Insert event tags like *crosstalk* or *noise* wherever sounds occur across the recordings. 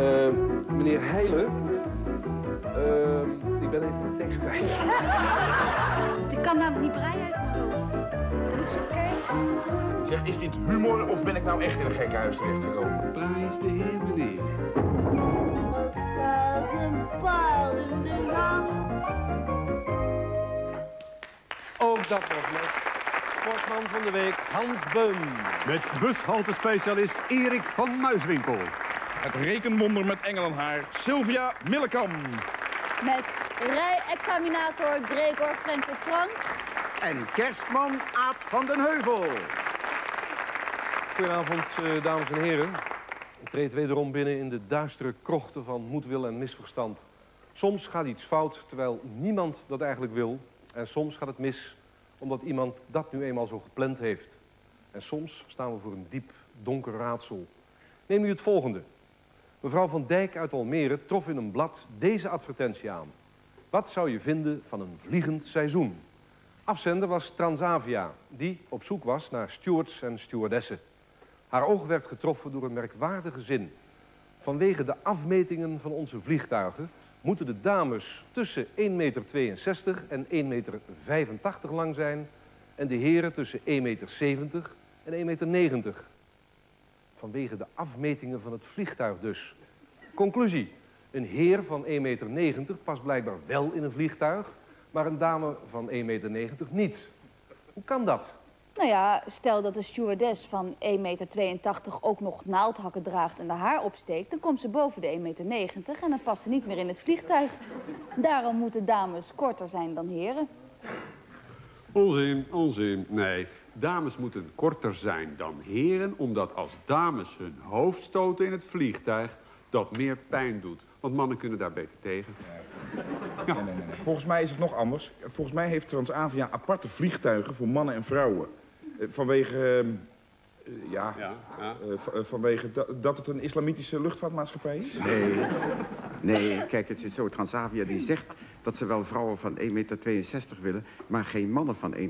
Uh, meneer Heijlen, uh, ik ben even de tekst kwijt. *laughs* Ik kan namelijk niet breien uit mijn? Zeg, is dit humor of ben ik nou echt in een gekkenhuis terechtgekomen? Prijs de heer, meneer. Er staat een paard in de gang. Ook dat was leuk. Sportman van de week, Hans Beum. Met bushaltespecialist Erik van Muiswinkel. Het rekenwonder met engelenhaar, Sylvia Millekam. Met rijexaminator Gregor Frenke Frank. En kerstman Aad van den Heuvel. Goedenavond, eh, dames en heren. Ik treed wederom binnen in de duistere krochten van moedwil en misverstand. Soms gaat iets fout terwijl niemand dat eigenlijk wil. En soms gaat het mis omdat iemand dat nu eenmaal zo gepland heeft. En soms staan we voor een diep, donker raadsel. Neem nu het volgende. Mevrouw van Dijk uit Almere trof in een blad deze advertentie aan. Wat zou je vinden van een vliegend seizoen? Afzender was Transavia, die op zoek was naar stewards en stewardessen. Haar oog werd getroffen door een merkwaardige zin. Vanwege de afmetingen van onze vliegtuigen moeten de dames tussen 1,62 meter en 1,85 meter lang zijn... en de heren tussen 1,70 meter en 1,90 meter. Vanwege de afmetingen van het vliegtuig dus. Conclusie. Een heer van 1,90 meter past blijkbaar wel in een vliegtuig... maar een dame van 1,90 meter niet. Hoe kan dat? Nou ja, stel dat de stewardess van 1,82 meter ook nog naaldhakken draagt en de haar opsteekt... dan komt ze boven de 1,90 meter en dan past ze niet meer in het vliegtuig. Daarom moeten dames korter zijn dan heren. Onzin, onzin. Nee, dames moeten korter zijn dan heren... omdat als dames hun hoofd stoten in het vliegtuig... dat meer pijn doet. Want mannen kunnen daar beter tegen. Nee, nee, nee, nee. Volgens mij is het nog anders. Volgens mij heeft Transavia aparte vliegtuigen voor mannen en vrouwen. Eh, Vanwege, ehm, eh, ja, Ja, ja. eh, vanwege da- dat het een islamitische luchtvaartmaatschappij is? Nee, nee, kijk, het is zo. Transavia die zegt dat ze wel vrouwen van 1,62 meter willen... maar geen mannen van 1,62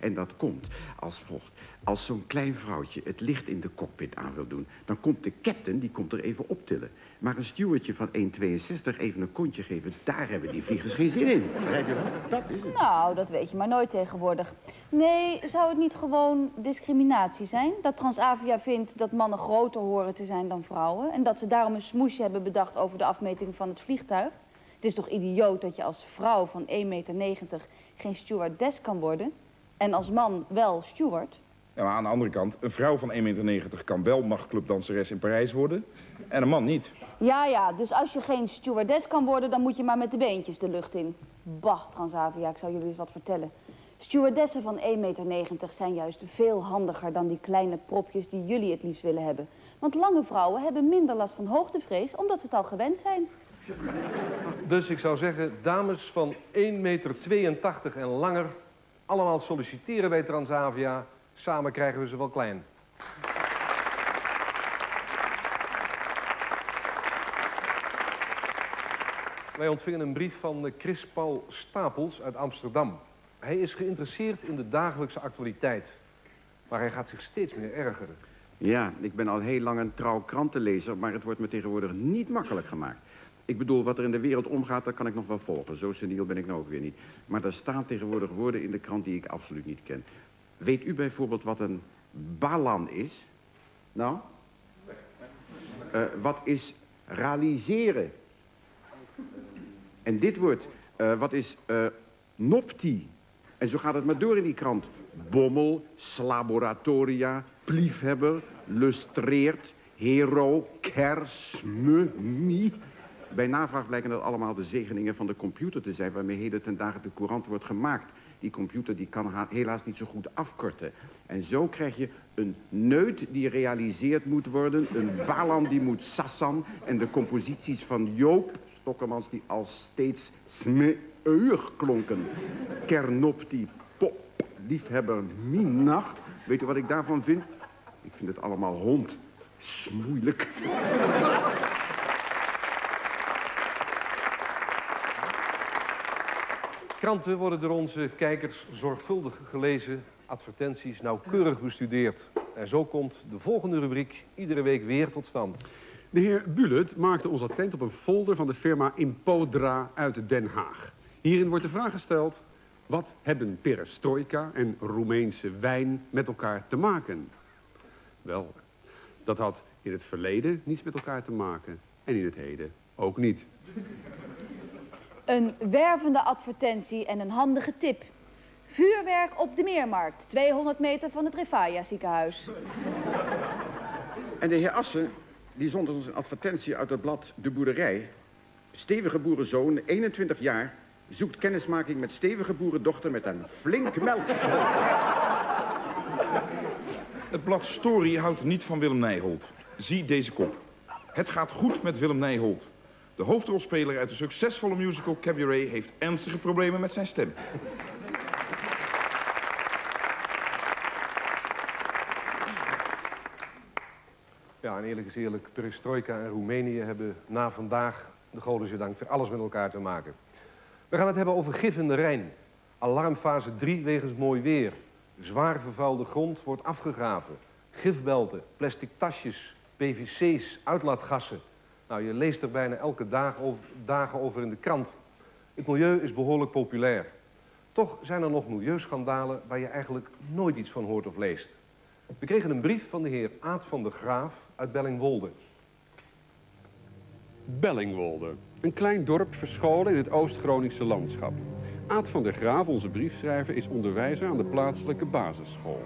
En dat komt als volgt. Als zo'n klein vrouwtje het licht in de cockpit aan wil doen... dan komt de captain, die komt er even optillen. Maar een stewardje van 1,62 even een kontje geven... daar hebben die vliegers geen zin in. Dat is het. Nou, dat weet je maar nooit tegenwoordig. Nee, zou het niet gewoon discriminatie zijn? Dat Transavia vindt dat mannen groter horen te zijn dan vrouwen... en dat ze daarom een smoesje hebben bedacht over de afmeting van het vliegtuig? Het is toch idioot dat je als vrouw van 1,90 meter geen stewardess kan worden... en als man wel steward? Ja, maar aan de andere kant, een vrouw van 1,90 meter kan wel nachtclubdanseres in Parijs worden... en een man niet. Ja, ja, dus als je geen stewardess kan worden... dan moet je maar met de beentjes de lucht in. Bah, Transavia, ik zal jullie eens wat vertellen. Stewardessen van 1,90 meter zijn juist veel handiger dan die kleine propjes die jullie het liefst willen hebben. Want lange vrouwen hebben minder last van hoogtevrees, omdat ze het al gewend zijn. Dus ik zou zeggen, dames van 1,82 meter en langer... allemaal solliciteren bij Transavia. Samen krijgen we ze wel klein. Wij ontvingen een brief van eh, Chris Paul Stapels uit Amsterdam. Hij is geïnteresseerd in de dagelijkse actualiteit. Maar hij gaat zich steeds meer ergeren. Ja, ik ben al heel lang een trouw krantenlezer, maar het wordt me tegenwoordig niet makkelijk gemaakt. Ik bedoel, wat er in de wereld omgaat, dat kan ik nog wel volgen. Zo seniel ben ik nou ook weer niet. Maar er staan tegenwoordig woorden in de krant die ik absoluut niet ken. Weet u bijvoorbeeld wat een balan is? Nou? Eh, wat is realiseren? En dit woord, eh, wat is eh, nopti? En zo gaat het maar door in die krant. Bommel, slaboratoria, pliefhebber, lustreert, hero, kersmemi. Bij navraag blijken dat allemaal de zegeningen van de computer te zijn... waarmee heden ten dagen de courant wordt gemaakt. Die computer die kan helaas niet zo goed afkorten. En zo krijg je een neut die realiseerd moet worden... een balan die moet sassan... en de composities van Joop Stokkemans die als steeds smeur klonken. Kernopti, pop, liefhebber, minacht. Weet u wat ik daarvan vind? Ik vind het allemaal hond. Smoeilijk. Kranten worden door onze kijkers zorgvuldig gelezen, advertenties nauwkeurig bestudeerd. En zo komt de volgende rubriek iedere week weer tot stand. De heer Bulet maakte ons attent op een folder van de firma Impodra uit Den Haag. Hierin wordt de vraag gesteld... wat hebben perestroika en Roemeense wijn met elkaar te maken? Wel, dat had in het verleden niets met elkaar te maken. En in het heden ook niet. Een wervende advertentie en een handige tip. Vuurwerk op de Meermarkt, 200 meter van het Refaya ziekenhuis. En de heer Assen, die zond ons een advertentie uit het blad De Boerderij. Stevige boerenzoon, 21 jaar, zoekt kennismaking met stevige boerendochter met een flink melk. Het blad Story houdt niet van Willem Nijholt. Zie deze kop. Het gaat goed met Willem Nijholt. De hoofdrolspeler uit de succesvolle musical Cabaret heeft ernstige problemen met zijn stem. Ja, en eerlijk is eerlijk, perestroika en Roemenië hebben na vandaag, de godische dank, voor alles met elkaar te maken. We gaan het hebben over gif in de Rijn. Alarmfase 3 wegens mooi weer. Zwaar vervuilde grond wordt afgegraven. Gifbelten, plastic tasjes, PVC's, uitlaatgassen. Nou, je leest er bijna elke dag over, dagen over in de krant. Het milieu is behoorlijk populair. Toch zijn er nog milieuschandalen waar je eigenlijk nooit iets van hoort of leest. We kregen een brief van de heer Aad van der Graaf uit Bellingwolde. Bellingwolde. Een klein dorp verscholen in het Oost-Groningse landschap. Aad van der Graaf, onze briefschrijver, is onderwijzer aan de plaatselijke basisschool.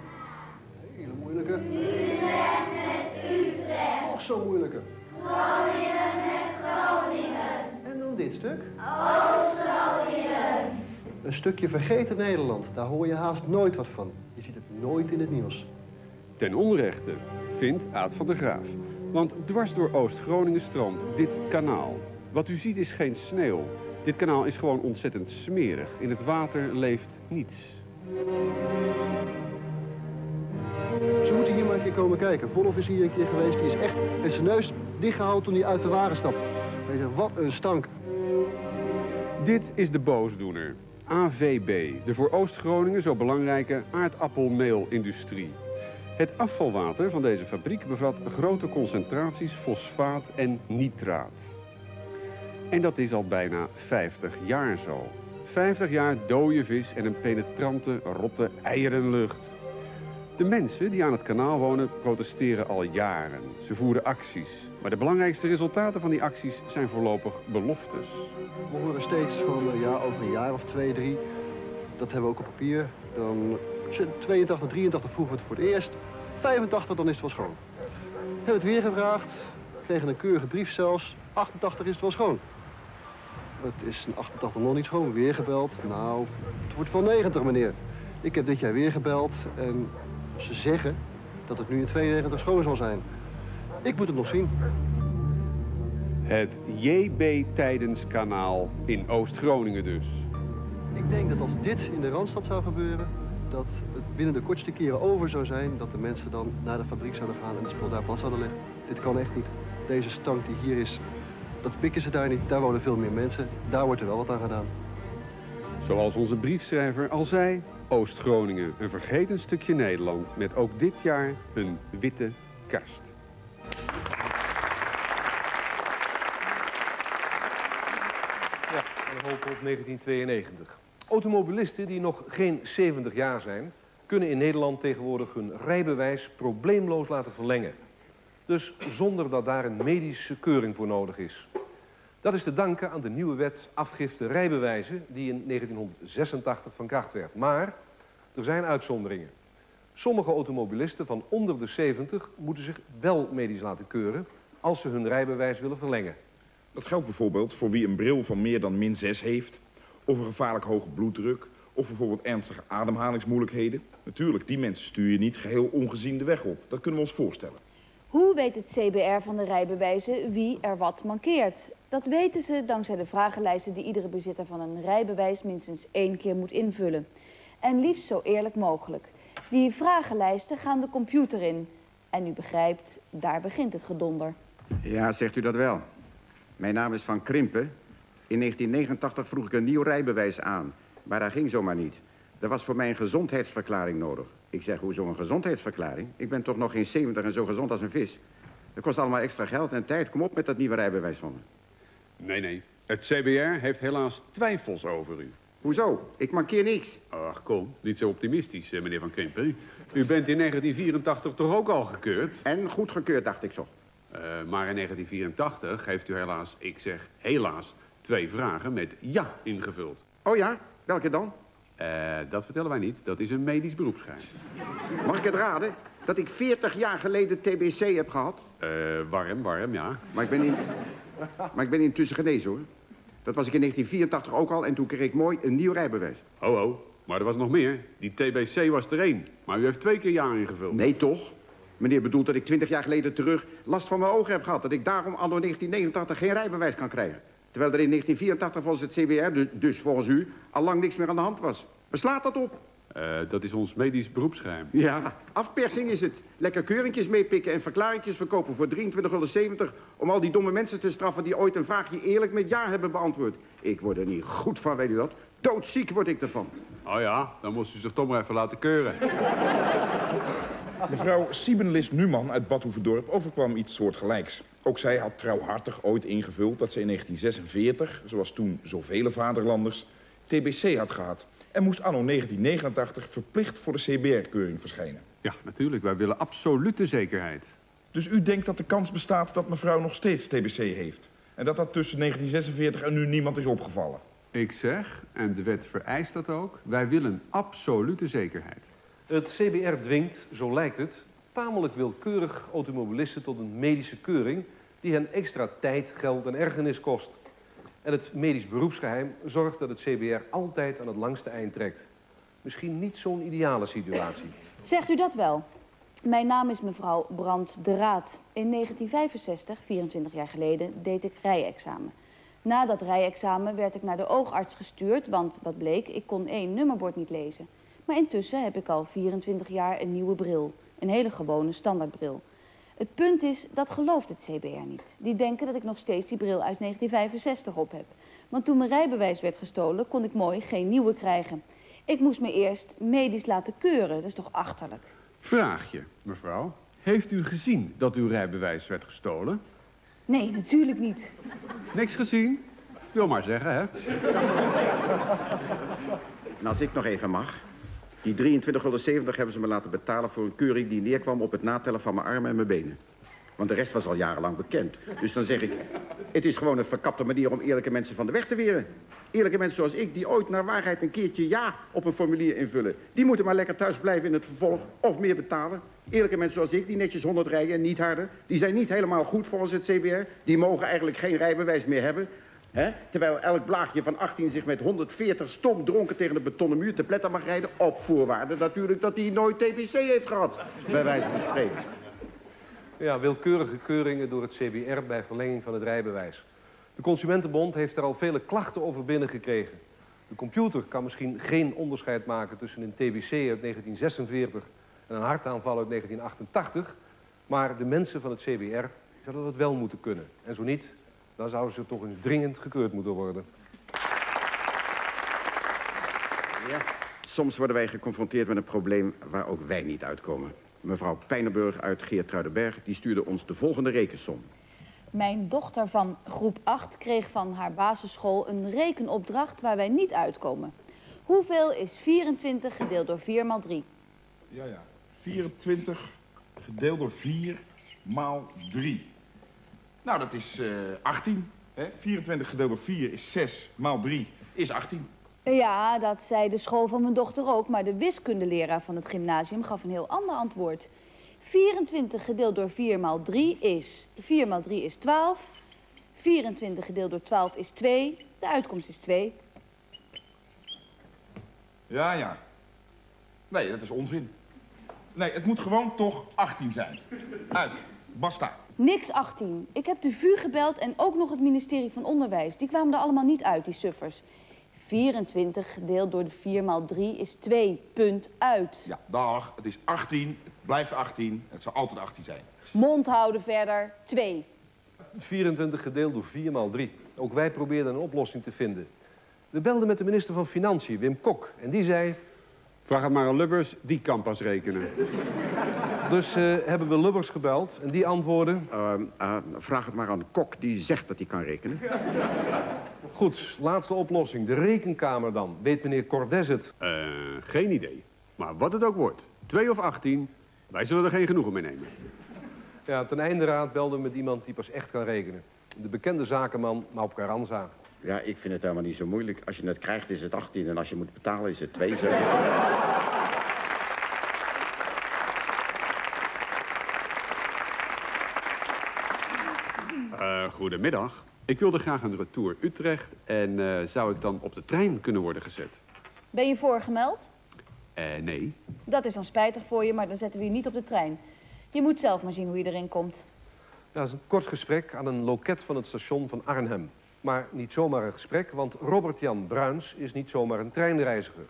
Hele moeilijke. Utrecht met Utrecht. Nog zo moeilijke. Groningen met Groningen. En dan dit stuk. Oost-Groningen. Een stukje vergeten Nederland. Daar hoor je haast nooit wat van. Je ziet het nooit in het nieuws. Ten onrechte, vindt Aad van der Graaf. Want dwars door Oost-Groningen stroomt dit kanaal. Wat u ziet is geen sneeuw. Dit kanaal is gewoon ontzettend smerig. In het water leeft niets. Ze moeten hier maar een keer komen kijken. Volf is hier een keer geweest. Die is echt met zijn neus dichtgehouden toen hij uit de wagen stapte. Je, wat een stank. Dit is de boosdoener. AVB, de voor Oost-Groningen zo belangrijke aardappelmeelindustrie. Het afvalwater van deze fabriek bevat grote concentraties fosfaat en nitraat. En dat is al bijna 50 jaar zo. 50 jaar dode vis en een penetrante, rotte eierenlucht. De mensen die aan het kanaal wonen protesteren al jaren. Ze voeren acties. Maar de belangrijkste resultaten van die acties zijn voorlopig beloftes. We horen steeds van eh, ja, over een jaar of twee, drie. Dat hebben we ook op papier. Dan 82, 83 vroegen we het voor het eerst. 85, dan is het wel schoon. Hebben het weer gevraagd. Kregen een keurige brief zelfs. 88 is het wel schoon. Het is een 88 nog niet schoon. Weer gebeld. Nou, het wordt wel 90, meneer. Ik heb dit jaar weer gebeld en ze zeggen dat het nu in 92 schoon zal zijn. Ik moet het nog zien. Het JB Tijdenskanaal in Oost-Groningen dus. Ik denk dat als dit in de Randstad zou gebeuren, dat het binnen de kortste keren over zou zijn, dat de mensen dan naar de fabriek zouden gaan en het spul daar plat zouden leggen. Dit kan echt niet. Deze stank die hier is, dat pikken ze daar niet. Daar wonen veel meer mensen. Daar wordt er wel wat aan gedaan. Zoals onze briefschrijver al zei, Oost-Groningen, een vergeten stukje Nederland met ook dit jaar een witte kerst. Op 1992. Automobilisten die nog geen 70 jaar zijn, kunnen in Nederland tegenwoordig hun rijbewijs probleemloos laten verlengen. Dus zonder dat daar een medische keuring voor nodig is. Dat is te danken aan de nieuwe wet afgifte rijbewijzen die in 1986 van kracht werd. Maar er zijn uitzonderingen. Sommige automobilisten van onder de 70 moeten zich wel medisch laten keuren als ze hun rijbewijs willen verlengen. Dat geldt bijvoorbeeld voor wie een bril van meer dan min 6 heeft, of een gevaarlijk hoge bloeddruk, of bijvoorbeeld ernstige ademhalingsmoeilijkheden. Natuurlijk, die mensen stuur je niet geheel ongezien de weg op. Dat kunnen we ons voorstellen. Hoe weet het CBR van de rijbewijzen wie er wat mankeert? Dat weten ze dankzij de vragenlijsten die iedere bezitter van een rijbewijs minstens één keer moet invullen. En liefst zo eerlijk mogelijk. Die vragenlijsten gaan de computer in. En u begrijpt, daar begint het gedonder. Ja, zegt u dat wel. Mijn naam is Van Krimpen. In 1989 vroeg ik een nieuw rijbewijs aan. Maar dat ging zomaar niet. Er was voor mij een gezondheidsverklaring nodig. Ik zeg, hoezo een gezondheidsverklaring? Ik ben toch nog geen 70 en zo gezond als een vis. Dat kost allemaal extra geld en tijd. Kom op met dat nieuwe rijbewijs van me. Nee, nee. Het CBR heeft helaas twijfels over u. Hoezo? Ik mankeer niks. Ach, kom. Niet zo optimistisch, eh, meneer Van Kempen. U bent in 1984 toch ook al gekeurd? En goedgekeurd, dacht ik zo. Uh, maar in 1984 heeft u helaas, ik zeg helaas, twee vragen met ja ingevuld. Oh ja? Welke dan? Uh, dat vertellen wij niet. Dat is een medisch beroepsgeheim. Mag ik het raden? Dat ik 40 jaar geleden TBC heb gehad? Uh, warm, warm, ja. Maar ik ben, in... maar ik ben intussen genezen, hoor. Dat was ik in 1984 ook al en toen kreeg ik mooi een nieuw rijbewijs. Ho, ho. Maar er was nog meer. Die TBC was er één. Maar u heeft twee keer ja ingevuld. Nee, toch? Meneer bedoelt dat ik 20 jaar geleden terug last van mijn ogen heb gehad. Dat ik daarom anno 1989 geen rijbewijs kan krijgen. Terwijl er in 1984 volgens het CBR, dus, dus volgens u, al lang niks meer aan de hand was. Beslaat dat op? Uh, dat is ons medisch beroepsgeheim. Ja, afpersing is het. Lekker keuringjes meepikken en verklaringjes verkopen voor 23,70 om al die domme mensen te straffen die ooit een vraagje eerlijk met ja hebben beantwoord. Ik word er niet goed van, weet u dat? Doodziek word ik ervan. Oh ja, dan moest u zich toch maar even laten keuren. *laughs* Mevrouw Siebenlis Numan uit Badhoevedorp overkwam iets soortgelijks. Ook zij had trouwhartig ooit ingevuld dat ze in 1946, zoals toen zoveel vaderlanders, TBC had gehad. En moest anno 1989 verplicht voor de CBR-keuring verschijnen. Ja, natuurlijk. Wij willen absolute zekerheid. Dus u denkt dat de kans bestaat dat mevrouw nog steeds TBC heeft? En dat dat tussen 1946 en nu niemand is opgevallen? Ik zeg, en de wet vereist dat ook, wij willen absolute zekerheid. Het CBR dwingt, zo lijkt het, tamelijk willekeurig automobilisten tot een medische keuring die hen extra tijd, geld en ergernis kost. En het medisch beroepsgeheim zorgt dat het CBR altijd aan het langste eind trekt. Misschien niet zo'n ideale situatie. Zegt u dat wel? Mijn naam is mevrouw Brand de Raad. In 1965, 24 jaar geleden, deed ik rijexamen. Na dat rijexamen werd ik naar de oogarts gestuurd, want wat bleek, ik kon één nummerbord niet lezen. Maar intussen heb ik al 24 jaar een nieuwe bril. Een hele gewone standaardbril. Het punt is, dat gelooft het CBR niet. Die denken dat ik nog steeds die bril uit 1965 op heb. Want toen mijn rijbewijs werd gestolen, kon ik mooi geen nieuwe krijgen. Ik moest me eerst medisch laten keuren. Dat is toch achterlijk? Vraagje, mevrouw. Heeft u gezien dat uw rijbewijs werd gestolen? Nee, natuurlijk niet. Niks gezien? Wil maar zeggen, hè? En als ik nog even mag. Die 23,70 hebben ze me laten betalen voor een keuring die neerkwam op het natellen van mijn armen en mijn benen. Want de rest was al jarenlang bekend. Dus dan zeg ik, het is gewoon een verkapte manier om eerlijke mensen van de weg te weren. Eerlijke mensen zoals ik, die ooit naar waarheid een keertje ja op een formulier invullen. Die moeten maar lekker thuis blijven in het vervolg of meer betalen. Eerlijke mensen zoals ik, die netjes 100 rijden en niet harder. Die zijn niet helemaal goed volgens het CBR. Die mogen eigenlijk geen rijbewijs meer hebben. Terwijl elk blaagje van 18 zich met 140 stom dronken tegen de betonnen muur te pletten mag rijden. Op voorwaarde natuurlijk dat hij nooit TBC heeft gehad. Bij wijze van spreken. Ja, willekeurige keuringen door het CBR bij verlenging van het rijbewijs. De Consumentenbond heeft er al vele klachten over binnengekregen. De computer kan misschien geen onderscheid maken tussen een TBC uit 1946 en een hartaanval uit 1988. Maar de mensen van het CBR zouden dat wel moeten kunnen. En zo niet, dan zouden ze toch eens dringend gekeurd moeten worden. Ja, soms worden wij geconfronteerd met een probleem waar ook wij niet uitkomen. Mevrouw Pijnenburg uit Geertruidenberg die stuurde ons de volgende rekensom. Mijn dochter van groep 8 kreeg van haar basisschool een rekenopdracht waar wij niet uitkomen. Hoeveel is 24 gedeeld door 4 maal 3? Ja, ja. 24 gedeeld door 4 maal 3. Nou, dat is uh, 18. Hè? 24 gedeeld door 4 is 6 maal 3 is 18. Ja, dat zei de school van mijn dochter ook, maar de wiskundeleraar van het gymnasium gaf een heel ander antwoord. 24 gedeeld door 4 maal 3 is, 4 maal 3 is 12. 24 gedeeld door 12 is 2. De uitkomst is 2. Ja, ja. Nee, dat is onzin. Nee, het moet gewoon toch 18 zijn. Uit. Basta. Niks 18. Ik heb de VU gebeld en ook nog het ministerie van Onderwijs. Die kwamen er allemaal niet uit, die suffers. 24 gedeeld door de 4 maal 3 is 2. Punt uit. Ja, dag. Het is 18. Het blijft 18. Het zal altijd 18 zijn. Mond houden verder. 2. 24 gedeeld door 4 maal 3. Ook wij probeerden een oplossing te vinden. We belden met de minister van Financiën, Wim Kok. En die zei... Vraag het maar aan Lubbers, die kan pas rekenen. Dus eh, hebben we Lubbers gebeld en die antwoorden... Ehm, eh, vraag het maar aan Kok, die zegt dat hij kan rekenen. Goed, laatste oplossing. De rekenkamer dan. Weet meneer Cordes het? Eh, geen idee. Maar wat het ook wordt, 2 of 18, wij zullen er geen genoegen mee nemen. Ja, ten einde raad belde met iemand die pas echt kan rekenen. De bekende zakenman Maup Carranza. Ja, ik vind het helemaal niet zo moeilijk. Als je het krijgt is het 18 en als je moet betalen is het 2. Goedemiddag. Ik wilde graag een retour Utrecht en eh, zou ik dan op de trein kunnen worden gezet? Ben je voorgemeld? Eh, nee. Dat is dan spijtig voor je, maar dan zetten we je niet op de trein. Je moet zelf maar zien hoe je erin komt. Dat is een kort gesprek aan een loket van het station van Arnhem. Maar niet zomaar een gesprek, want Robert-Jan Bruins is niet zomaar een treinreiziger.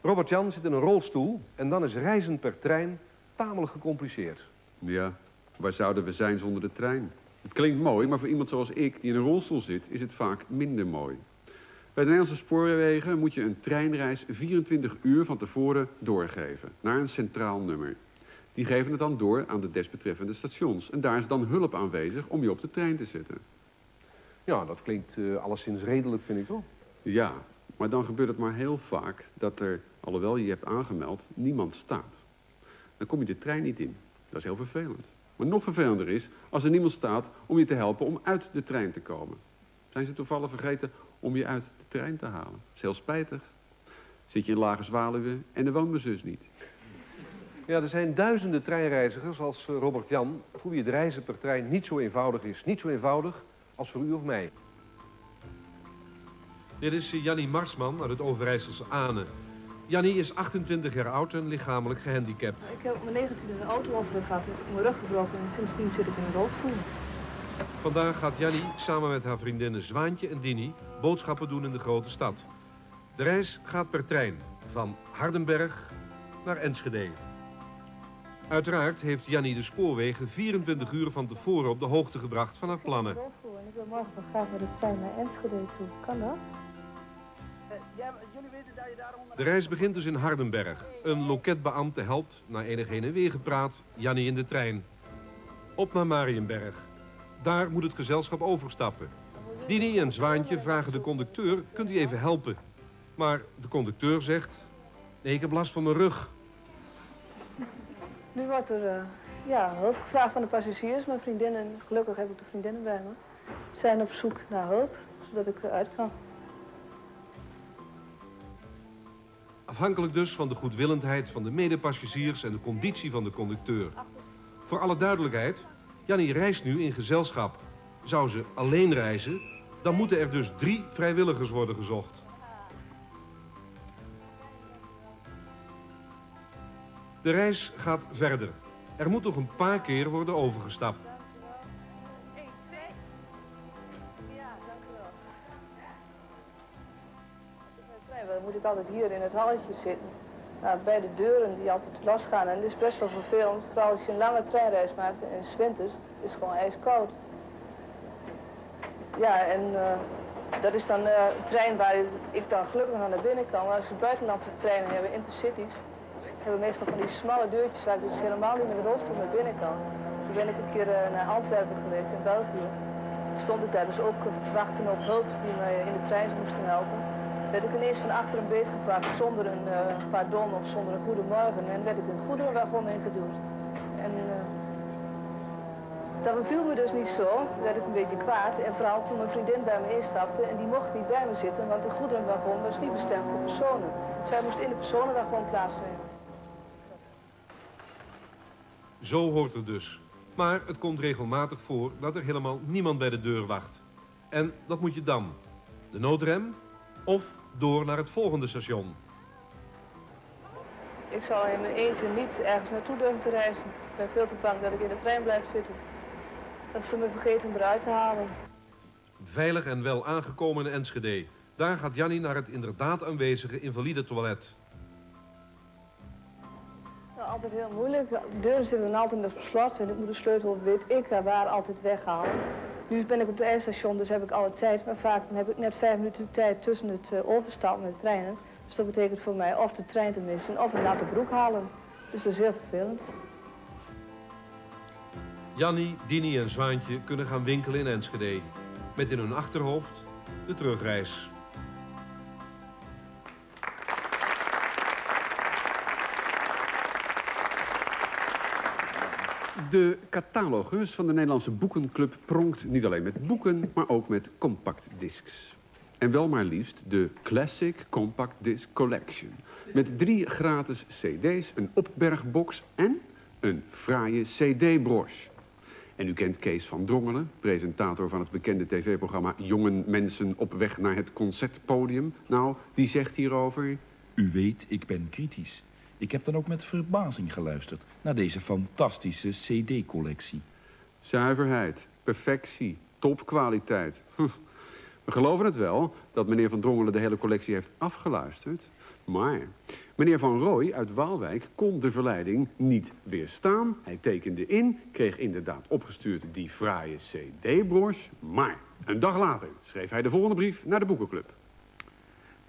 Robert-Jan zit in een rolstoel en dan is reizen per trein tamelijk gecompliceerd. Ja, waar zouden we zijn zonder de trein? Het klinkt mooi, maar voor iemand zoals ik, die in een rolstoel zit, is het vaak minder mooi. Bij de Nederlandse spoorwegen moet je een treinreis 24 uur van tevoren doorgeven, naar een centraal nummer. Die geven het dan door aan de desbetreffende stations. En daar is dan hulp aanwezig om je op de trein te zetten. Ja, dat klinkt eh, alleszins redelijk, vind ik toch? Ja, maar dan gebeurt het maar heel vaak dat er, alhoewel je je hebt aangemeld, niemand staat. Dan kom je de trein niet in. Dat is heel vervelend. Maar nog vervelender is als er niemand staat om je te helpen om uit de trein te komen. Zijn ze toevallig vergeten om je uit de trein te halen? Dat is heel spijtig. Zit je in Lage Zwaluwe en de woont mijn zus niet. Ja, er zijn duizenden treinreizigers als eh, Robert Jan... voor wie het reizen per trein niet zo eenvoudig is. Niet zo eenvoudig als voor u of mij. Dit is Jannie Marsman uit het Overijsselse Ane. Jannie is 28 jaar oud en lichamelijk gehandicapt. Ik heb op mijn 19e een auto-ongeluk gehad. Ik heb mijn rug gebroken en sindsdien zit ik in een rolstoel. Vandaag gaat Jannie samen met haar vriendinnen Zwaantje en Dini boodschappen doen in de grote stad. De reis gaat per trein van Hardenberg naar Enschede. Uiteraard heeft Jannie de spoorwegen 24 uur van tevoren op de hoogte gebracht van haar plannen. Ik wil morgen graag met de trein naar Enschede toe. Kan dat? De reis begint dus in Hardenberg. Een loketbeambte helpt, na enig heen en weer gepraat, Jannie in de trein. Op naar Marienberg. Daar moet het gezelschap overstappen. Dini en Zwaantje vragen de conducteur, kunt u even helpen? Maar de conducteur zegt, nee, ik heb last van mijn rug. Nu wordt er eh, ja, hulp gevraagd van de passagiers. Mijn vriendinnen, gelukkig heb ik de vriendinnen bij me, zijn op zoek naar hulp, zodat ik eruit kan. Afhankelijk dus van de goedwillendheid van de medepassagiers en de conditie van de conducteur. Voor alle duidelijkheid, Jannie reist nu in gezelschap. Zou ze alleen reizen, dan moeten er dus drie vrijwilligers worden gezocht. De reis gaat verder. Er moet nog een paar keer worden overgestapt. Moet ik altijd hier in het halletje zitten. Nou, bij de deuren die altijd losgaan. En het is best wel vervelend. Vooral als je een lange treinreis maakt en in winters is het gewoon ijskoud. Ja, en eh, dat is dan eh, een trein waar ik dan gelukkig naar binnen kan. Maar als we buitenlandse treinen hebben, intercities, hebben we meestal van die smalle deurtjes waar ik dus helemaal niet met de rolstoel naar binnen kan. Toen ben ik een keer eh, naar Antwerpen geweest in België. Stond ik daar dus ook te wachten op hulp die mij in de trein moesten helpen. Werd ik ineens van achter een beet gepakt zonder een eh, pardon of zonder een goedemorgen. En werd ik een goederenwagon ingeduwd. En uh, dat beviel me dus niet zo, werd ik een beetje kwaad. En vooral toen mijn vriendin bij me instapte en die mocht niet bij me zitten, want de goederenwagon was niet bestemd voor personen. Zij moest in de personenwagon plaatsnemen. Zo hoort het dus. Maar het komt regelmatig voor dat er helemaal niemand bij de deur wacht. En dat moet je dan. De noodrem of door naar het volgende station. Ik zal in mijn eentje niet ergens naartoe durven te reizen. Ik ben veel te bang dat ik in de trein blijf zitten. Dat ze me vergeten eruit te halen. Veilig en wel aangekomen in Enschede. Daar gaat Jannie naar het inderdaad aanwezige invalide toilet. Nou, altijd heel moeilijk. De deuren zitten altijd op slot en ik moet de sleutel, weet ik, waar altijd weghalen. Nu ben ik op het eindstation, dus heb ik alle tijd. Maar vaak heb ik net vijf minuten tijd tussen het overstappen met de treinen. Dus dat betekent voor mij of de trein te missen of een natte broek halen. Dus dat is heel vervelend. Jannie, Dini en Zwaantje kunnen gaan winkelen in Enschede. Met in hun achterhoofd de terugreis. De catalogus van de Nederlandse Boekenclub pronkt niet alleen met boeken, maar ook met compact discs. En wel maar liefst de Classic Compact Disc Collection. Met drie gratis cd's, een opbergbox en een fraaie cd-broche. En u kent Kees van Drongelen, presentator van het bekende tv-programma Jongen Mensen op weg naar het concertpodium. Nou, die zegt hierover... U weet, ik ben kritisch. Ik heb dan ook met verbazing geluisterd naar deze fantastische cd-collectie. Zuiverheid, perfectie, topkwaliteit. Hm. We geloven het wel dat meneer Van Drongelen de hele collectie heeft afgeluisterd. Maar meneer Van Rooij uit Waalwijk kon de verleiding niet weerstaan. Hij tekende in, kreeg inderdaad opgestuurd die fraaie cd-broche. Maar een dag later schreef hij de volgende brief naar de boekenclub.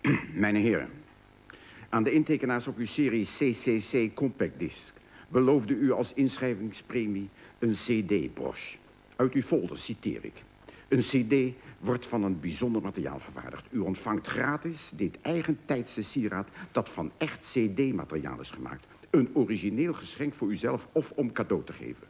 *clears throat* Mijn heren, aan de intekenaars op uw serie CCC Compact Disc beloofde u als inschrijvingspremie een CD-broche. Uit uw folder citeer ik. Een CD wordt van een bijzonder materiaal vervaardigd. U ontvangt gratis dit eigentijdse sieraad dat van echt CD-materiaal is gemaakt. Een origineel geschenk voor uzelf of om cadeau te geven.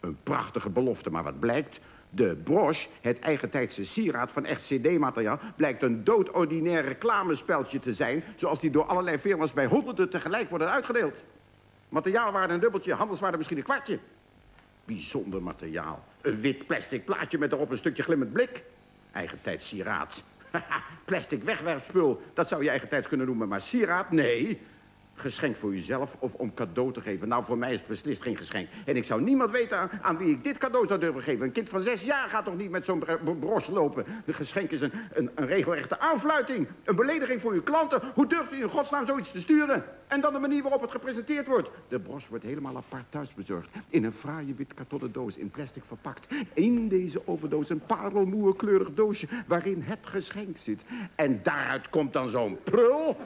Een prachtige belofte, maar wat blijkt? De broche, het eigentijdse sieraad van echt cd-materiaal... blijkt een doodordinair reclamespeltje te zijn... zoals die door allerlei firma's bij honderden tegelijk worden uitgedeeld. Materiaalwaarde een dubbeltje, handelswaarde misschien een kwartje. Bijzonder materiaal. Een wit plastic plaatje met erop een stukje glimmend blik. Eigentijds sieraad. *laughs* plastic wegwerpspul, dat zou je eigentijds kunnen noemen, maar sieraad? Nee. Geschenk voor uzelf of om cadeau te geven. Nou, voor mij is het beslist geen geschenk. En ik zou niemand weten aan, wie ik dit cadeau zou durven geven. Een kind van zes jaar gaat toch niet met zo'n bro- broche lopen? De geschenk is een, een, een regelrechte aanfluiting. Een belediging voor uw klanten. Hoe durft u in godsnaam zoiets te sturen? En dan de manier waarop het gepresenteerd wordt. De broche wordt helemaal apart thuis bezorgd. In een fraaie wit kartonnen doos, in plastic verpakt. In deze overdoos een parelmoerkleurig doosje waarin het geschenk zit. En daaruit komt dan zo'n prul.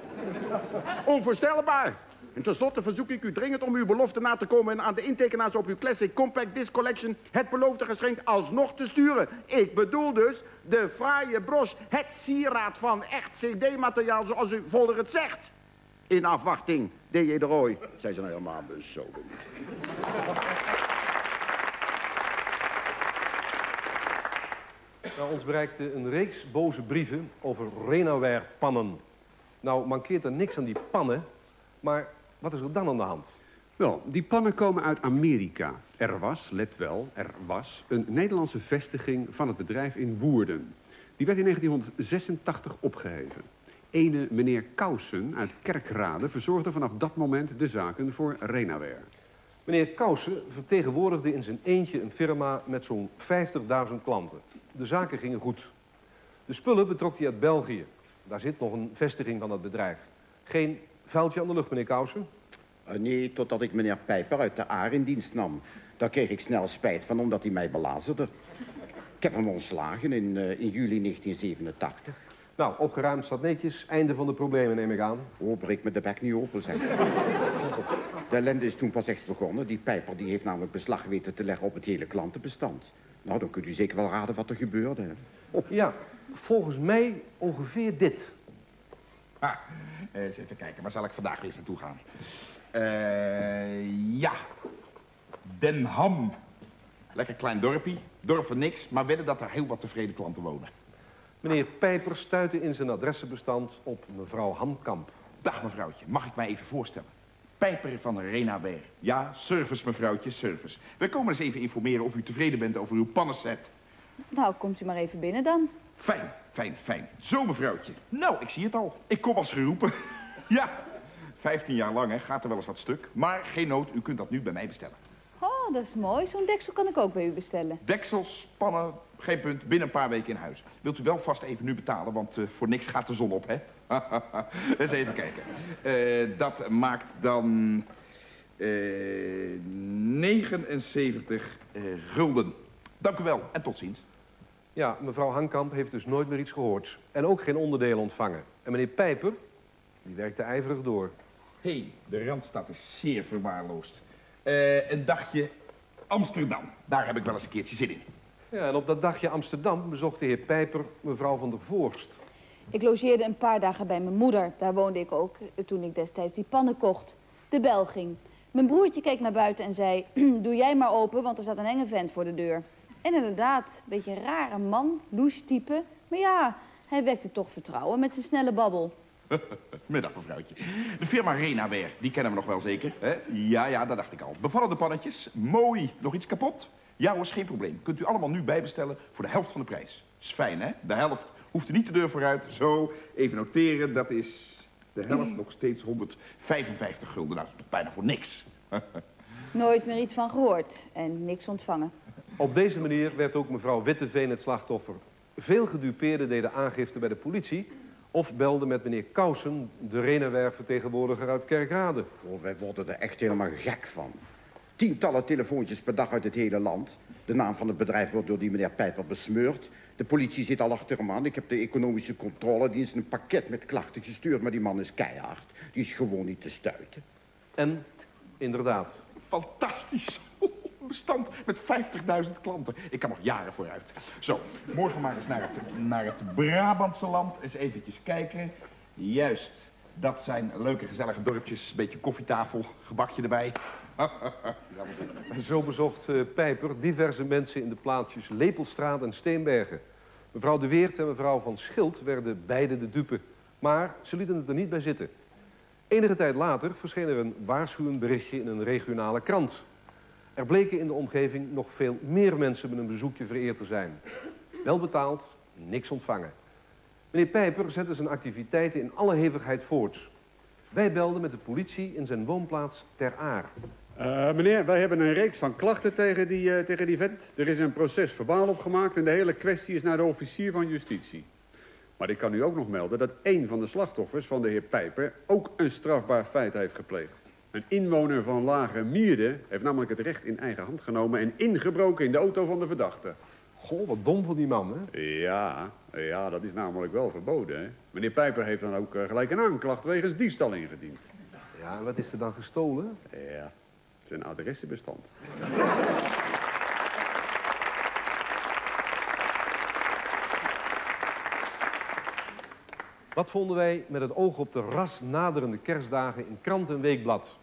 Onvoorstelbaar. En tenslotte verzoek ik u dringend om uw belofte na te komen... en aan de intekenaars op uw Classic Compact Disc Collection... het beloofde geschenk alsnog te sturen. Ik bedoel dus de fraaie broche, het sieraad van echt cd-materiaal... zoals uw folder het zegt. In afwachting, D.J. de Roy. Zij zijn helemaal bezogen. Nou, ons bereikte een reeks boze brieven over Renaware pannen. Nou, mankeert er niks aan die pannen, maar wat is er dan aan de hand? Wel, die pannen komen uit Amerika. Er was, let wel, er was een Nederlandse vestiging van het bedrijf in Woerden. Die werd in 1986 opgeheven. Ene meneer Kousen uit Kerkrade verzorgde vanaf dat moment de zaken voor Renaware. Meneer Kousen vertegenwoordigde in zijn eentje een firma met zo'n 50.000 klanten. De zaken gingen goed. De spullen betrok hij uit België. Daar zit nog een vestiging van het bedrijf. Geen vuiltje aan de lucht, meneer Kousen? Eh, nee, totdat ik meneer Pijper uit de Aar in dienst nam. Daar kreeg ik snel spijt van, omdat hij mij belazerde. Ik heb hem ontslagen in, eh, in juli 1987. Nou, opgeruimd staat netjes. Einde van de problemen, neem ik aan. Oh, breek me de bek niet open, zeg. De ellende is toen pas echt begonnen. Die Pijper die heeft namelijk beslag weten te leggen op het hele klantenbestand. Nou, dan kunt u zeker wel raden wat er gebeurde. hè. Ja, volgens mij ongeveer dit. Ah, eens even kijken, waar zal ik vandaag weer eens naartoe gaan? Eh, ja, Den Ham. Lekker klein dorpie, dorp van niks, maar wedden dat er heel wat tevreden klanten wonen. Meneer Pijper stuitte in zijn adressenbestand op mevrouw Hamkamp. Dag mevrouwtje, mag ik mij even voorstellen? Pijper van de Renaware. Ja, service mevrouwtje, service. We komen eens even informeren of u tevreden bent over uw pannenset. Nou, komt u maar even binnen dan. Fijn, fijn, fijn. Zo mevrouwtje. Nou, ik zie het al. Ik kom als geroepen. *laughs* ja, 15 jaar lang hè, gaat er wel eens wat stuk. Maar geen nood, u kunt dat nu bij mij bestellen. Oh, dat is mooi. Zo'n deksel kan ik ook bij u bestellen. Deksels, pannen, geen punt, binnen een paar weken in huis. Wilt u wel vast even nu betalen, want eh, voor niks gaat de zon op, hè? *laughs* Eens even kijken. Eh, dat maakt dan eh 79 eh, gulden. Dank u wel en tot ziens. Ja, mevrouw Hamkamp heeft dus nooit meer iets gehoord. En ook geen onderdelen ontvangen. En meneer Pijper, Die werkte ijverig door. Hé, hey, de Randstad is zeer verwaarloosd. Een dagje Amsterdam. Daar heb ik wel eens een keertje zin in. Ja, en op dat dagje Amsterdam bezocht de heer Pijper mevrouw van der Voorst. Ik logeerde een paar dagen bij mijn moeder. Daar woonde ik ook eh, toen ik destijds die pannen kocht. De bel ging. Mijn broertje keek naar buiten en zei... *clears throat* Doe jij maar open, want er staat een enge vent voor de deur. En inderdaad, een beetje een rare man, douche type. Maar ja, hij wekte toch vertrouwen met zijn snelle babbel. *laughs* Middag, mevrouwtje. De firma Renaware, die kennen we nog wel zeker. Hè? Ja, ja, dat dacht ik al. Bevallende pannetjes, mooi. Nog iets kapot? Ja hoor, is geen probleem. Kunt u allemaal nu bijbestellen voor de helft van de prijs. Is fijn, hè? De helft. Hoeft u niet de deur vooruit. Zo, even noteren. Dat is de helft nog steeds 155 gulden. Nou, dat is toch bijna voor niks. *laughs* Nooit meer iets van gehoord en niks ontvangen. Op deze manier werd ook mevrouw Witteveen het slachtoffer. Veel gedupeerden deden aangifte bij de politie... of belden met meneer Kousen, de Renaware-vertegenwoordiger uit Kerkrade. Oh, wij worden er echt helemaal gek van. Tientallen telefoontjes per dag uit het hele land. De naam van het bedrijf wordt door die meneer Pijper besmeurd. De politie zit al achter hem aan. Ik heb de economische controledienst een pakket met klachten gestuurd... maar die man is keihard. Die is gewoon niet te stuiten. En, inderdaad, Fantastisch. *laughs* Bestand met 50.000 klanten. Ik kan nog jaren vooruit. Zo, morgen maar eens naar het, naar het Brabantse land. Eens eventjes kijken. Juist, dat zijn leuke gezellige dorpjes. Beetje koffietafel, gebakje erbij. Zo bezocht uh, Pijper diverse mensen in de plaatsjes Lepelstraat en Steenbergen. Mevrouw de Weert en mevrouw van Schild werden beide de dupe. Maar ze lieten het er niet bij zitten. Enige tijd later verscheen er een waarschuwend berichtje in een regionale krant. Er bleken in de omgeving nog veel meer mensen met een bezoekje vereerd te zijn. Wel betaald, niks ontvangen. Meneer Pijper zette zijn activiteiten in alle hevigheid voort. Wij belden met de politie in zijn woonplaats Ter Aar. Uh, meneer, wij hebben een reeks van klachten tegen die, uh, tegen die vent. Er is een proces verbaal opgemaakt en de hele kwestie is naar de officier van justitie. Maar ik kan u ook nog melden dat één van de slachtoffers van de heer Pijper ook een strafbaar feit heeft gepleegd. Een inwoner van Lage Mierde heeft namelijk het recht in eigen hand genomen en ingebroken in de auto van de verdachte. Goh, wat dom van die man, hè? Ja, ja, dat is namelijk wel verboden, hè? Meneer Pijper heeft dan ook uh, gelijk een aanklacht wegens diefstal ingediend. Ja, en wat is er dan gestolen? Ja, zijn adressenbestand. Wat vonden wij met het oog op de ras naderende kerstdagen in krant en weekblad?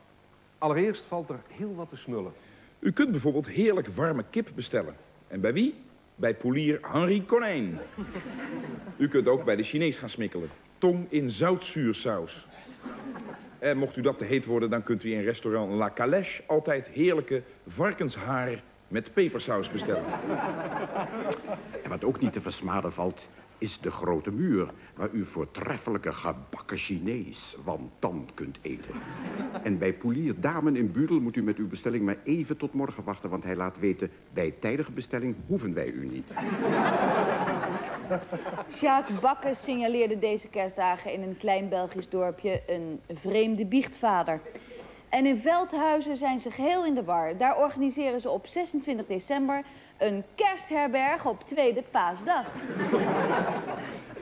Allereerst valt er heel wat te smullen. U kunt bijvoorbeeld heerlijk warme kip bestellen. En bij wie? Bij polier Henri Konijn. U kunt ook bij de Chinees gaan smikkelen. Tong in zoutzuursaus. En mocht u dat te heet worden, dan kunt u in restaurant La Calèche altijd heerlijke varkenshaar met pepersaus bestellen. En wat ook niet te versmaden valt, is de grote muur... waar u voortreffelijke gebakken Chinees wantan kunt eten. En bij Polier Damen in Budel moet u met uw bestelling maar even tot morgen wachten... want hij laat weten, bij tijdige bestelling hoeven wij u niet. Sjaak Bakker signaleerde deze kerstdagen in een klein Belgisch dorpje een vreemde biechtvader. En in Veldhuizen zijn ze geheel in de war. Daar organiseren ze op 26 december een kerstherberg op tweede paasdag.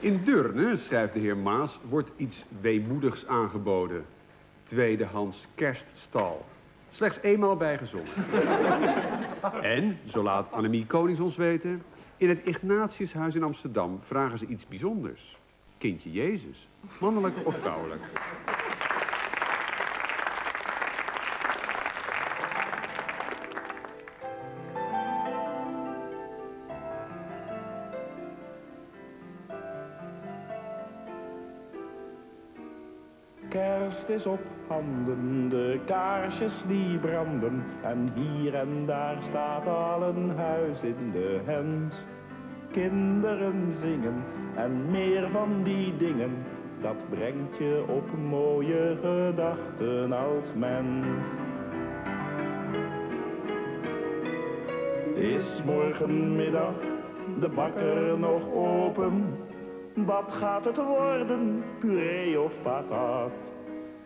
In Deurne, schrijft de heer Maas, wordt iets weemoedigs aangeboden. Tweedehands kerststal. Slechts eenmaal bijgezongen. en, zo laat Annemie Konings ons weten... in het Ignatiushuis in Amsterdam vragen ze iets bijzonders. Kindje Jezus, mannelijk of vrouwelijk. Kerst is op handen, de kaarsjes die branden. En hier en daar staat al een huis in de hens. Kinderen zingen en meer van die dingen. Dat brengt je op mooie gedachten als mens. Is morgenmiddag de bakker nog open? Wat gaat het worden, puree of patat?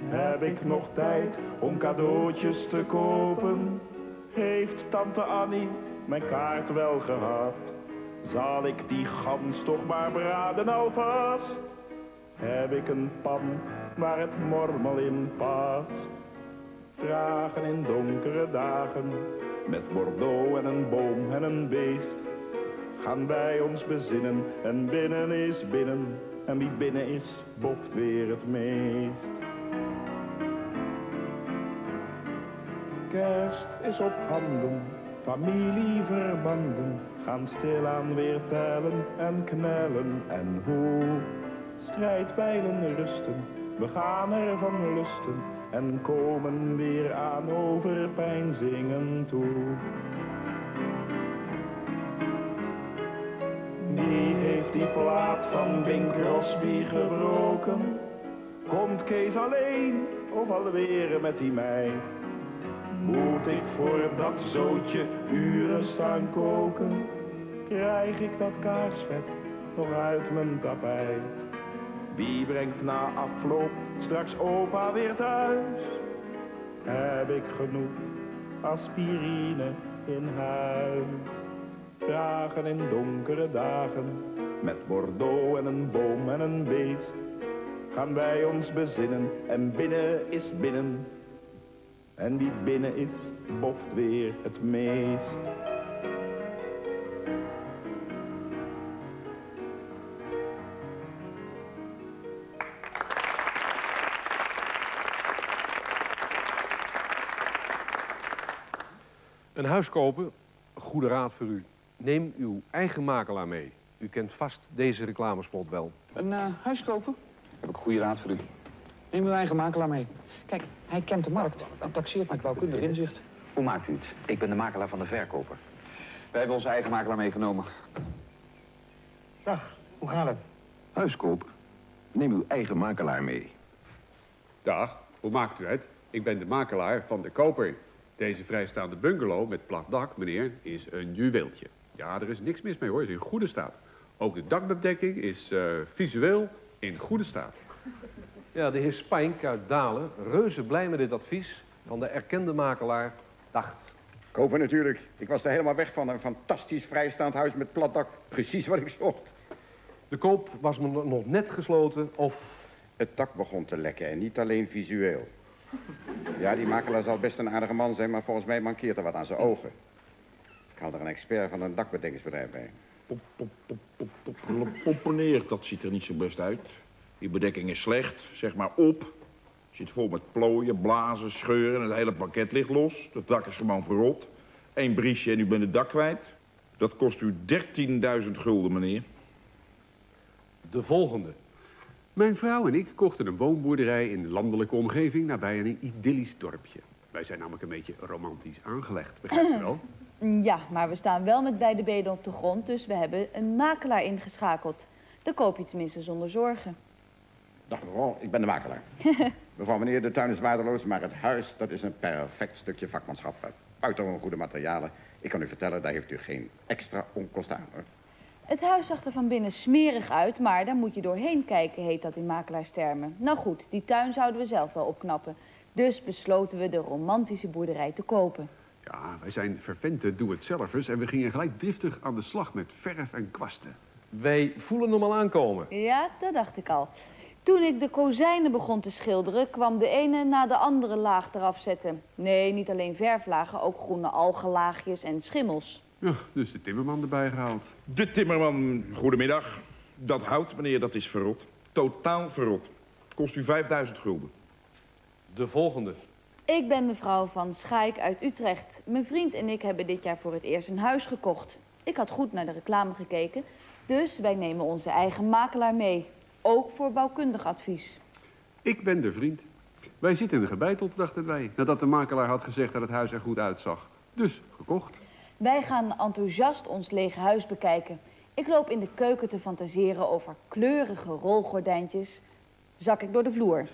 Heb ik nog tijd om cadeautjes te kopen? Heeft tante Annie mijn kaart wel gehad? Zal ik die gans toch maar braden alvast? Heb ik een pan waar het mormel in past. Vragen in donkere dagen, met Bordeaux en een boom en een beest. Gaan wij ons bezinnen en binnen is binnen, en wie binnen is, boft weer het meest. Kerst is op handen, familieverbanden gaan stilaan weer tellen en knellen. En hoe strijdpijlen rusten, we gaan ervan lusten en komen weer aan over pijnzingen toe. Wie heeft die plaat van Bing Crosby gebroken? Komt Kees alleen of alweer met die meid? Moet ik voor dat zootje uren staan koken? Krijg ik dat kaarsvet nog uit mijn tapijt? Wie brengt na afloop straks opa weer thuis? Heb ik genoeg aspirine in huis? Vragen in donkere dagen, met Bordeaux en een boom en een beest. Gaan wij ons bezinnen en binnen is binnen en wie binnen is, boft weer het meest. Een huis kopen, goede raad voor u. Neem uw eigen makelaar mee. U kent vast deze reclamespot wel. Een uh, huis kopen? Heb ik goede raad voor u. Neem uw eigen makelaar mee. Kijk, hij kent de markt en taxeert met bouwkundig inzicht. Hoe maakt u het? Ik ben de makelaar van de verkoper. Wij hebben onze eigen makelaar meegenomen. Dag, hoe gaat het? Huiskoop. Neem uw eigen makelaar mee. Dag, hoe maakt u het? Ik ben de makelaar van de koper. Deze vrijstaande bungalow met plat dak, meneer, is een juweeltje. Ja, er is niks mis mee hoor, is in goede staat. Ook de dakbedekking is uh, visueel in goede staat. Ja, de heer Spijnk uit Dalen, reuze blij met dit advies van de erkende makelaar, dacht. Kopen natuurlijk. Ik was er helemaal weg van. Een fantastisch vrijstaand huis met plat dak. Precies wat ik zocht. De koop was me nog net gesloten of... Het dak begon te lekken en niet alleen visueel. Ja, die makelaar zal best een aardige man zijn, maar volgens mij mankeert er wat aan zijn ogen. Ik haal er een expert van een dakbedekkingsbedrijf bij. Pop, pop, pop, pop, pop, pomponeer, dat ziet er niet zo best uit. Die bedekking is slecht, zeg maar op. Zit vol met plooien, blazen, scheuren en het hele pakket ligt los. Het dak is gewoon verrot. Eén briesje en u bent het dak kwijt. Dat kost u 13.000 gulden, meneer. De volgende. Mijn vrouw en ik kochten een woonboerderij in de landelijke omgeving nabij een idyllisch dorpje. Wij zijn namelijk een beetje romantisch aangelegd, begrijpt u wel? *clears throat* Ja, maar we staan wel met beide benen op de grond, dus we hebben een makelaar ingeschakeld. Dan koop je tenminste zonder zorgen. Dag mevrouw, ik ben de makelaar. *laughs* mevrouw, meneer, de tuin is waardeloos, maar het huis, dat is een perfect stukje vakmanschap. Buitengewoon goede materialen. Ik kan u vertellen, daar heeft u geen extra onkosten aan. Hoor. Het huis zag er van binnen smerig uit, maar daar moet je doorheen kijken, heet dat in makelaarstermen. Nou goed, die tuin zouden we zelf wel opknappen. Dus besloten we de romantische boerderij te kopen. Ja, wij zijn vervente doe-het-zelvers en we gingen gelijk driftig aan de slag met verf en kwasten. Wij voelen hem al aankomen. Ja, dat dacht ik al. Toen ik de kozijnen begon te schilderen, kwam de ene na de andere laag eraf zetten. Nee, niet alleen verflagen, ook groene algenlaagjes en schimmels. Ja, dus de timmerman erbij gehaald. De timmerman, goedemiddag. Dat hout, meneer, dat is verrot. Totaal verrot. Kost u 5000 gulden. De volgende. Ik ben mevrouw van Schaik uit Utrecht. Mijn vriend en ik hebben dit jaar voor het eerst een huis gekocht. Ik had goed naar de reclame gekeken, dus wij nemen onze eigen makelaar mee. Ook voor bouwkundig advies. Ik ben de vriend. Wij zitten gebeiteld, dachten wij, nadat de makelaar had gezegd dat het huis er goed uitzag. Dus gekocht. Wij gaan enthousiast ons lege huis bekijken. Ik loop in de keuken te fantaseren over kleurige rolgordijntjes. Zak ik door de vloer.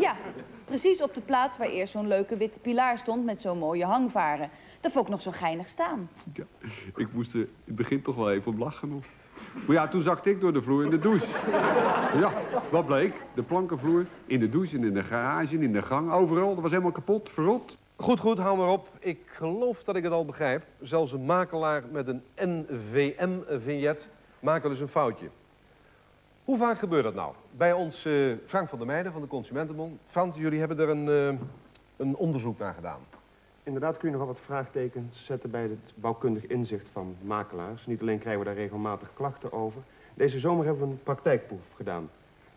ja, precies op de plaats waar eerst zo'n leuke witte pilaar stond met zo'n mooie hangvaren. Dat vond ik nog zo geinig staan. Ja, ik moest er in het begin toch wel even op lachen nog. Maar ja, toen zakte ik door de vloer in de douche. Ja, wat bleek? De plankenvloer in de douche en in de garage en in de gang. Overal, dat was helemaal kapot, verrot. Goed, goed, hou maar op. Ik geloof dat ik het al begrijp. Zelfs een makelaar met een NVM-vignet maakt wel eens een foutje. Hoe vaak gebeurt dat nou? Bij ons eh, Frank van der Meijden van de Consumentenbond. Frans, jullie hebben er een, eh, een onderzoek naar gedaan. Inderdaad kun je nogal wat vraagtekens zetten bij het bouwkundig inzicht van makelaars. Niet alleen krijgen we daar regelmatig klachten over. Deze zomer hebben we een praktijkproef gedaan.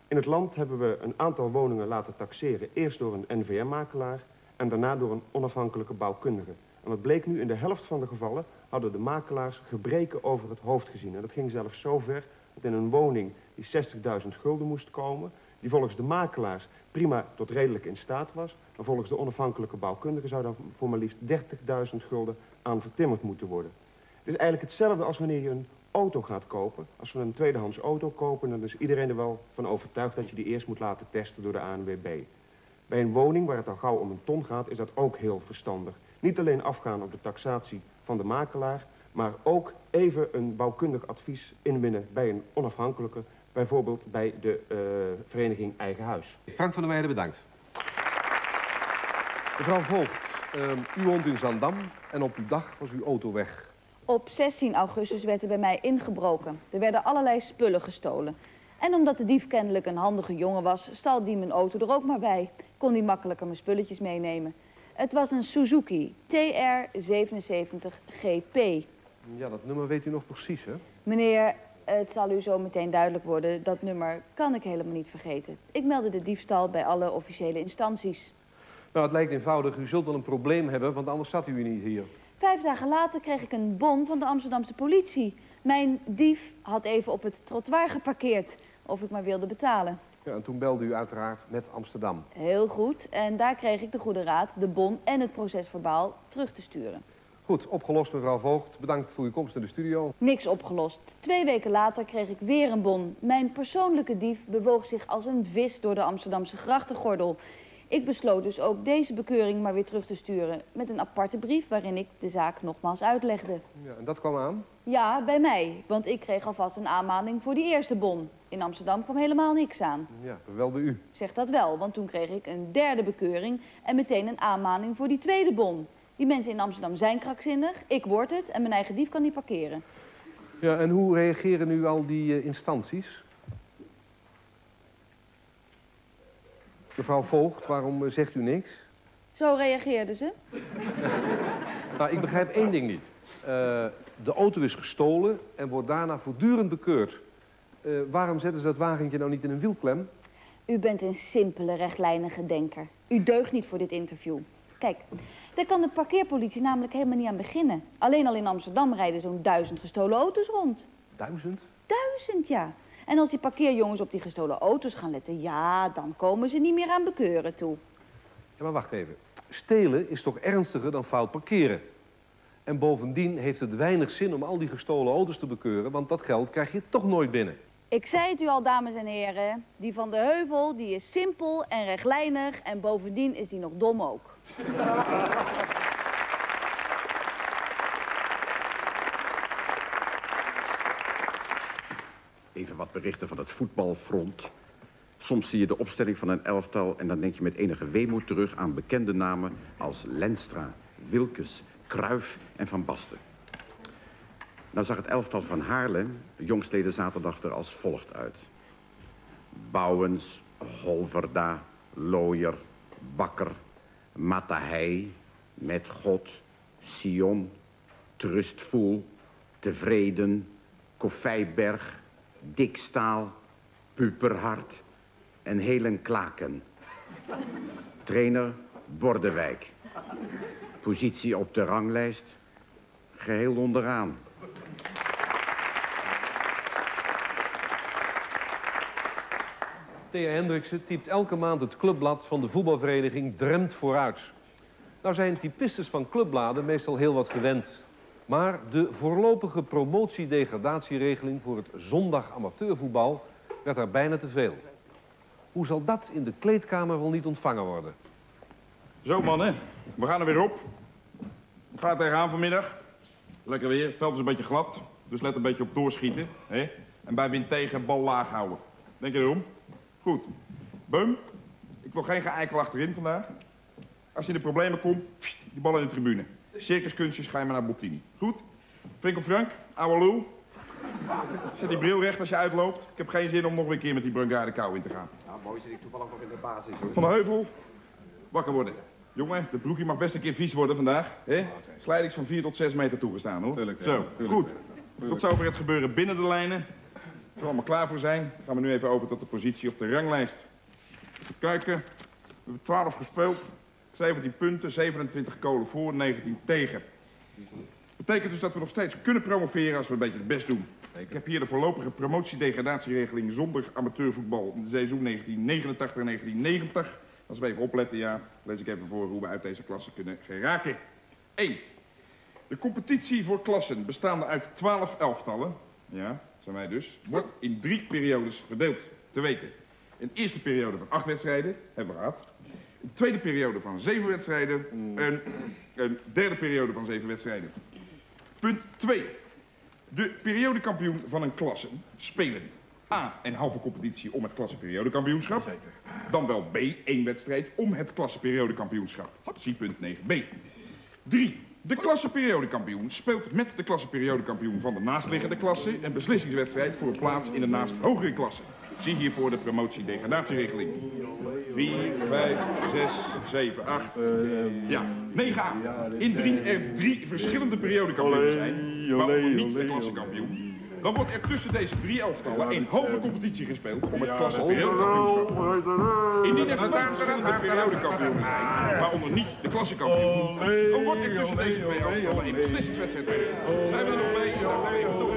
In het land hebben we een aantal woningen laten taxeren. Eerst door een NVM-makelaar en daarna door een onafhankelijke bouwkundige. En wat bleek nu, in de helft van de gevallen hadden de makelaars gebreken over het hoofd gezien. En dat ging zelfs zo ver dat in een woning die 60.000 gulden moest komen... die volgens de makelaars prima tot redelijk in staat was... maar volgens de onafhankelijke bouwkundige zou dan voor maar liefst 30.000 gulden aan vertimmerd moeten worden. Het is eigenlijk hetzelfde als wanneer je een auto gaat kopen. Als we een tweedehands auto kopen, dan is iedereen er wel van overtuigd... dat je die eerst moet laten testen door de ANWB. Bij een woning waar het al gauw om een ton gaat, is dat ook heel verstandig. Niet alleen afgaan op de taxatie van de makelaar... maar ook even een bouwkundig advies inwinnen bij een onafhankelijke... bijvoorbeeld bij de uh, vereniging Eigen Huis. Frank van der Weijden, bedankt. Mevrouw Voogd, uh, u woont in Zandam en op uw dag was uw auto weg. Op 16 augustus werd er bij mij ingebroken. Er werden allerlei spullen gestolen. En omdat de dief kennelijk een handige jongen was, stal die mijn auto er ook maar bij. Kon die makkelijker mijn spulletjes meenemen. Het was een Suzuki TR77GP. Ja, dat nummer weet u nog precies, hè? Meneer, het zal u zo meteen duidelijk worden. Dat nummer kan ik helemaal niet vergeten. Ik meldde de diefstal bij alle officiële instanties. Nou, het lijkt eenvoudig. U zult wel een probleem hebben, want anders zat u niet hier. Vijf dagen later kreeg ik een bon van de Amsterdamse politie. Mijn dief had even op het trottoir geparkeerd of ik maar wilde betalen. Ja, en toen belde u uiteraard met Amsterdam. Heel goed. En daar kreeg ik de goede raad de bon en het procesverbaal terug te sturen. Goed, opgelost mevrouw Voogd. Bedankt voor uw komst in de studio. Niks opgelost. Twee weken later kreeg ik weer een bon. Mijn persoonlijke dief bewoog zich als een vis door de Amsterdamse grachtengordel. Ik besloot dus ook deze bekeuring maar weer terug te sturen... met een aparte brief waarin ik de zaak nogmaals uitlegde. Ja, en dat kwam aan? Ja, bij mij. Want ik kreeg alvast een aanmaning voor die eerste bon. In Amsterdam kwam helemaal niks aan. Ja, wel bij u. Zeg dat wel, want toen kreeg ik een derde bekeuring... en meteen een aanmaning voor die tweede bon. Die mensen in Amsterdam zijn krankzinnig, ik word het... en mijn eigen dief kan niet parkeren. Ja, en hoe reageren nu al die uh, instanties? Mevrouw Voogd, waarom uh, zegt u niks? Zo reageerden ze. *laughs* nou, ik begrijp één ding niet. Uh, de auto is gestolen en wordt daarna voortdurend bekeurd. Waarom zetten ze dat wagentje nou niet in een wielklem? U bent een simpele, rechtlijnige denker. U deugt niet voor dit interview. Kijk, daar kan de parkeerpolitie namelijk helemaal niet aan beginnen. Alleen al in Amsterdam rijden zo'n duizend gestolen auto's rond. Duizend? Duizend, ja. En als die parkeerjongens op die gestolen auto's gaan letten... ja, dan komen ze niet meer aan bekeuren toe. Ja, maar wacht even. Stelen is toch ernstiger dan fout parkeren? En bovendien heeft het weinig zin om al die gestolen auto's te bekeuren... want dat geld krijg je toch nooit binnen. Ik zei het u al, dames en heren. Die van de Heuvel die is simpel en rechtlijnig... en bovendien is die nog dom ook. Even wat berichten van het voetbalfront. Soms zie je de opstelling van een elftal en dan denk je met enige weemoed terug aan bekende namen als Lenstra, Wilkes, Kruif en Van Basten. Nou zag het elftal van Haarlem, de jongsteden zaterdag er als volgt uit. Bouwens, Holverda, Looyer, Bakker, Matahei, Met God, Sion, Trustvoel, Tevreden, Koffijberg, Dikstaal, Puperhart en Helen Klaken. Trainer Bordewijk. Positie op de ranglijst, geheel onderaan. Thea Hendriksen typt elke maand het clubblad van de voetbalvereniging Dremt vooruit. Nou zijn typistes van clubbladen meestal heel wat gewend. Maar de voorlopige promotie-degradatieregeling voor het zondag amateurvoetbal werd er bijna te veel. Hoe zal dat in de kleedkamer wel niet ontvangen worden? Zo mannen, we gaan er weer op. Het gaat tegenaan vanmiddag. Lekker weer, het veld is een beetje glad. Dus let een beetje op doorschieten. Hè? En bij wind tegen, bal laag houden. Denk je erom? Goed. Beum, ik wil geen geëikel achterin vandaag. Als je in de problemen komt, pst, die bal in de tribune. Circuskunstjes ga je maar naar Bottini. Goed? Frinkel Frank, ouwe lul. Zet die bril recht als je uitloopt. Ik heb geen zin om nog een keer met die brunga de kou in te gaan. Nou, mooi zit ik toevallig nog in de basis. Hoor. Van de Heuvel, wakker worden. Jongen, de broekje mag best een keer vies worden vandaag. hè? Slijdings van 4 tot 6 meter toegestaan, hoor. Zo, goed. Tot zover het gebeuren binnen de lijnen. Als we allemaal klaar voor zijn, gaan we nu even over tot de positie op de ranglijst. Even kijken. We hebben 12 gespeeld. 17 punten, 27 kolen voor, 19 tegen. Betekent dus dat we nog steeds kunnen promoveren als we een beetje het best doen. Ik heb hier de voorlopige promotiedegradatieregeling zonder amateurvoetbal in het seizoen 1989 en 1990. Als we even opletten, ja, lees ik even voor hoe we uit deze klasse kunnen geraken. 1. De competitie voor klassen, bestaande uit 12 elftallen, ja, zijn wij dus, wordt in drie periodes verdeeld. Te weten, een eerste periode van acht wedstrijden, hebben we gehad. Een tweede periode van zeven wedstrijden. En een derde periode van zeven wedstrijden. Punt 2. De periodekampioen van een klasse spelen A. Een halve competitie om het klasseperiodekampioenschap. Dan wel B. één wedstrijd om het klasseperiodekampioenschap. Zie punt 9b. 3. De klasseperiodekampioen speelt met de klasseperiodekampioen van de naastliggende klasse een beslissingswedstrijd voor een plaats in de naast hogere klasse. Zie hiervoor de promotie-degradatieregeling. 4, 5, 6, 7, 8. Ja, 9a. Indien er drie verschillende periodekampioenen zijn, waaronder niet de klassekampioen, dan wordt er tussen deze drie elftallen een halve competitie gespeeld om het klasseperiodekampioenschap. Indien er twee verschillende periodekampioenen zijn, waaronder niet de klassekampioen, dan wordt er tussen deze twee elftallen een beslissingswedstrijd. Zijn we er nog bij? Dan gaan we even door.